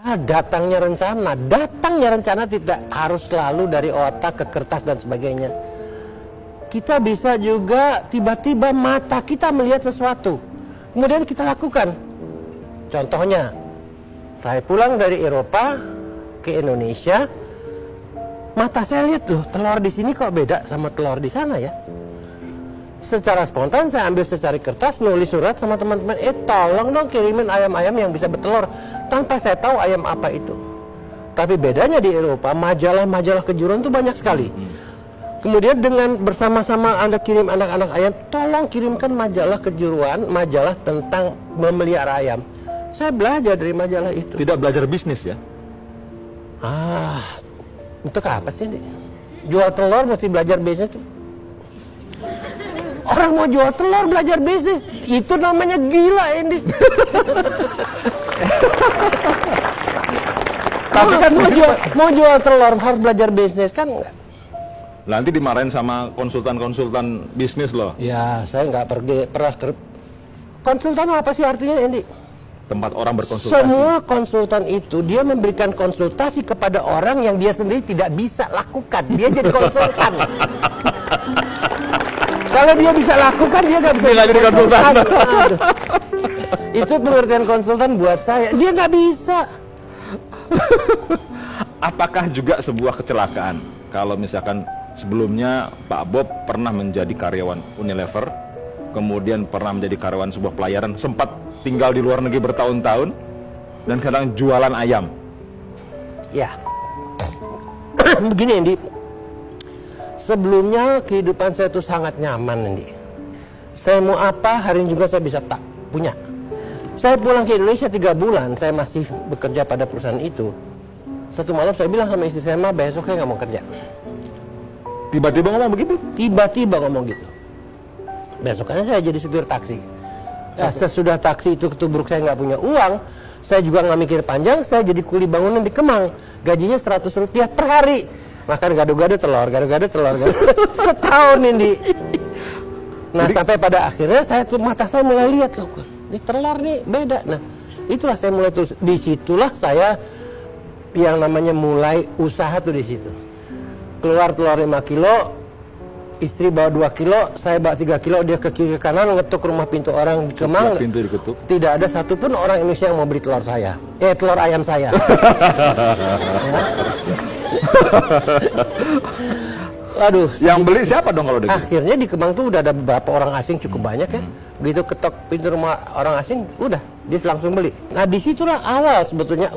Datangnya rencana, datangnya rencana tidak harus selalu dari otak ke kertas dan sebagainya. Kita bisa juga tiba-tiba mata kita melihat sesuatu, kemudian kita lakukan. Contohnya, saya pulang dari Eropa ke Indonesia, mata saya lihat loh telur di sini kok beda sama telur di sana ya. Secara spontan saya ambil secari kertas, nulis surat sama teman-teman, eh tolong dong kirimin ayam-ayam yang bisa bertelur tanpa saya tahu ayam apa itu. Tapi bedanya di Eropa, majalah-majalah kejuruan itu banyak sekali. Kemudian dengan bersama-sama Anda kirim anak-anak ayam, tolong kirimkan majalah kejuruan, majalah tentang memelihara ayam. Saya belajar dari majalah itu. Tidak belajar bisnis ya? Ah, untuk apa sih? Dik? Jual telur mesti belajar bisnis tuh. Orang mau jual telur belajar bisnis, itu namanya gila ini. Tapi kan mau jual, mau jual telur harus belajar bisnis kan enggak? Nanti dimarahin sama konsultan-konsultan bisnis loh. Ya, saya nggak pergi pernah ter... Konsultan apa sih artinya ini? Tempat orang berkonsultasi. Semua konsultan itu dia memberikan konsultasi kepada orang yang dia sendiri tidak bisa lakukan. Dia jadi konsultan. Kalau dia bisa lakukan dia nggak bisa jadi konsultan. Itu pengertian konsultan buat saya. Dia nggak bisa. Apakah juga sebuah kecelakaan kalau misalkan sebelumnya Pak Bob pernah menjadi karyawan Unilever, kemudian pernah menjadi karyawan sebuah pelayaran, sempat tinggal di luar negeri bertahun-tahun, dan kadang jualan ayam. Ya. Begini Indi. Sebelumnya kehidupan saya itu sangat nyaman Indi. Saya mau apa hari ini juga saya bisa tak punya. Saya pulang ke Indonesia tiga bulan, saya masih bekerja pada perusahaan itu. Satu malam saya bilang sama istri saya, "Ma, besok saya nggak mau kerja." Tiba-tiba ngomong begitu. Tiba-tiba ngomong gitu. Besokannya saya jadi supir taksi. Nah, sesudah taksi itu ketubruk saya nggak punya uang, saya juga nggak mikir panjang, saya jadi kuli bangunan di Kemang. Gajinya 100 rupiah per hari. Makan gado-gado telur, gado-gado telur, gado setahun ini. Nah sampai pada akhirnya saya tuh mata saya mulai lihat loh, ini telur nih beda. Nah itulah saya mulai terus di situlah saya yang namanya mulai usaha tuh di situ. Keluar telur 5 kilo, istri bawa 2 kilo, saya bawa 3 kilo, dia ke kiri ke kanan ngetuk rumah pintu orang di Kemang. Pintu diketuk. Tidak ada satupun orang Indonesia yang mau beli telur saya. Eh telur ayam saya. Aduh. Yang beli siapa dong kalau begitu? Akhirnya di Kemang tuh udah ada beberapa orang asing cukup banyak ya. Begitu ketok pintu rumah orang asing, udah dia langsung beli. Nah di situlah awal sebetulnya